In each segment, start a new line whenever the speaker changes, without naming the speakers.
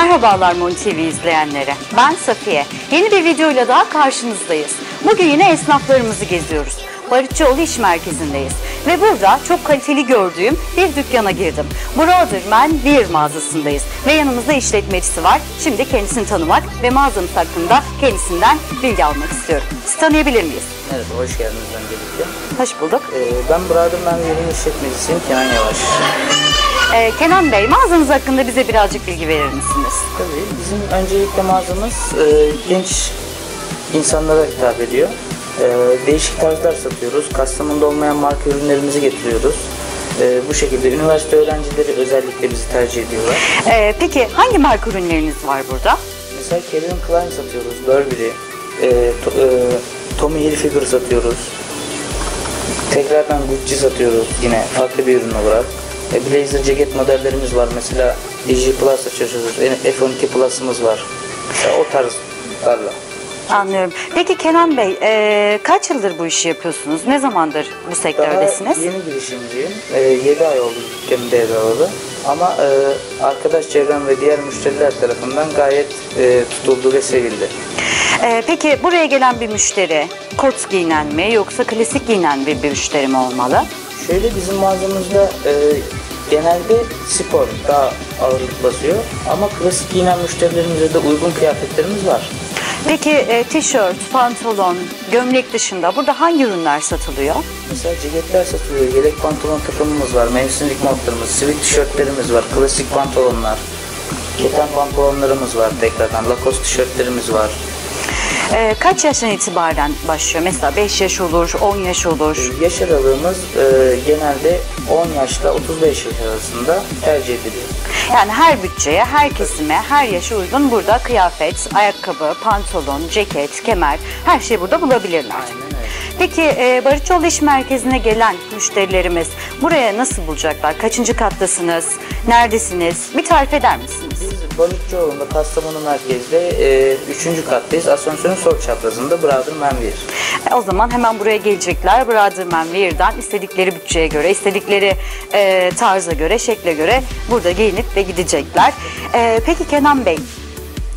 Merhabalar Mon TV izleyenlere. Ben Safiye. Yeni bir videoyla daha karşınızdayız. Bugün yine esnaflarımızı geziyoruz. Barutçuoğlu İş Merkezi'ndeyiz. Ve burada çok kaliteli gördüğüm bir dükkana girdim. Brotherman Beer mağazasındayız. Ve yanımızda işletmecisi var. Şimdi kendisini tanımak ve mağazamız hakkında kendisinden bilgi almak istiyorum. Sizi tanıyabilir miyiz?
Merhaba, hoş geldiniz öncelikle.
Hoş bulduk.
Ee, ben Brotherman Yer'in işletmecisiyim Kenan Yavaş.
Ee, Kenan Bey mağazamız hakkında bize birazcık bilgi verir misiniz?
Tabii bizim öncelikle mağazamız e, genç insanlara hitap ediyor. E, değişik tarzlar satıyoruz. Kastamonu'da olmayan marka ürünlerimizi getiriyoruz. E, bu şekilde üniversite öğrencileri özellikle bizi tercih ediyorlar.
Ee, peki hangi marka ürünleriniz var burada?
Mesela Calvin Klein satıyoruz, Burberry, e, to, e, Tommy Hilfiger satıyoruz. Tekrardan Gucci satıyoruz yine farklı bir ürün olarak. E, Blazer ceket modellerimiz var. Mesela DG Plus'la çalışıyoruz. E, F12 Plus'ımız var. Mesela o tarzlarla.
Anlıyorum. Peki Kenan Bey, e, kaç yıldır bu işi yapıyorsunuz? Ne zamandır bu
Daha
sektördesiniz?
yeni girişimciyim. E, 7 ay oldu dükkanı devralalı. Ama e, arkadaş çevrem ve diğer müşteriler tarafından gayet e, tutuldu ve sevildi.
E, peki buraya gelen bir müşteri kot giyinen mi yoksa klasik giyinen bir, bir müşteri mi olmalı?
Şöyle bizim mağazamızda e, genelde spor daha ağırlık basıyor ama klasik giyinen müşterilerimize de uygun kıyafetlerimiz var.
Peki e, tişört, pantolon, gömlek dışında burada hangi ürünler satılıyor?
Mesela ceketler satılıyor, yelek pantolon takımımız var, mevsimlik montlarımız, sivit tişörtlerimiz var, klasik pantolonlar, keten pantolonlarımız var tekrardan, Lacoste tişörtlerimiz var.
E, kaç yaştan itibaren başlıyor? Mesela 5 yaş olur, 10 yaş olur.
Yaş aralığımız e, genelde 10 yaşla 35 yaş arasında tercih ediliyor.
Yani her bütçeye, her kesime, her yaşa uygun burada kıyafet, ayakkabı, pantolon, ceket, kemer her şeyi burada bulabilirler.
Aynen.
Peki e, Barışçoğlu İş Merkezi'ne gelen müşterilerimiz buraya nasıl bulacaklar? Kaçıncı kattasınız? Neredesiniz? Bir tarif eder misiniz?
Biz Balıkçıoğlu'nda Kastamonu merkezde e, 3. kattayız. Asansörün sol çaprazında Brother Manvir.
E, o zaman hemen buraya gelecekler. Brotherman Wear'dan istedikleri bütçeye göre, istedikleri e, tarza göre, şekle göre burada giyinip ve gidecekler. E, peki Kenan Bey,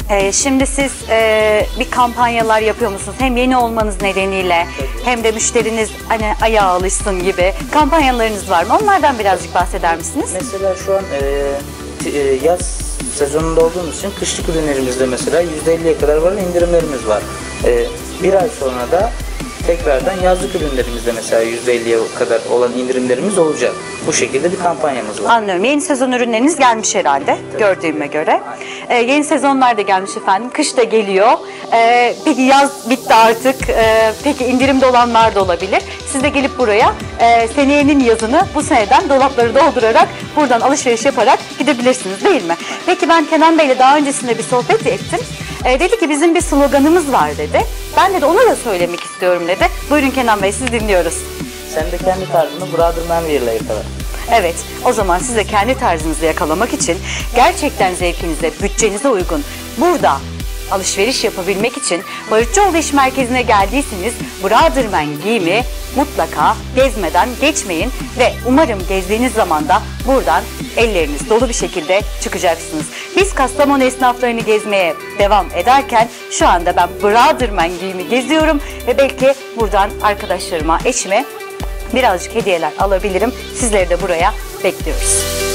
e, şimdi siz e, bir kampanyalar yapıyor musunuz? Hem yeni olmanız nedeniyle hem de müşteriniz hani ayağa alışsın gibi kampanyalarınız var mı? Onlardan birazcık bahseder misiniz?
Mesela şu an e, e, yaz sezonunda olduğumuz için kışlık ürünlerimizde mesela %50'ye kadar varan indirimlerimiz var. Bir ay sonra da tekrardan yazlık ürünlerimizde mesela %50'ye kadar olan indirimlerimiz olacak. Bu şekilde bir kampanyamız var.
Anlıyorum. Yeni sezon ürünleriniz gelmiş herhalde gördüğüme göre. Ee, yeni sezonlar da gelmiş efendim. Kış da geliyor. Ee, peki yaz bitti artık. Ee, peki indirimde olanlar da olabilir. Siz de gelip buraya e, seneyenin yazını bu seneden dolapları doldurarak buradan alışveriş yaparak gidebilirsiniz değil mi? Peki ben Kenan Bey'le daha öncesinde bir sohbet ettim. Ee, dedi ki bizim bir sloganımız var dedi. Ben de onu da söylemek istiyorum dedi. Buyurun Kenan Bey siz dinliyoruz.
Sen de kendi tarzını Brother ile yakala.
Evet, o zaman siz de kendi tarzınızı yakalamak için gerçekten zevkinize, bütçenize uygun burada alışveriş yapabilmek için Barutçuoğlu İş Merkezi'ne geldiyseniz Brotherman giyimi mutlaka gezmeden geçmeyin ve umarım gezdiğiniz zaman da buradan elleriniz dolu bir şekilde çıkacaksınız. Biz Kastamonu esnaflarını gezmeye devam ederken şu anda ben Brotherman giyimi geziyorum ve belki buradan arkadaşlarıma, eşime birazcık hediyeler alabilirim. Sizleri de buraya bekliyoruz.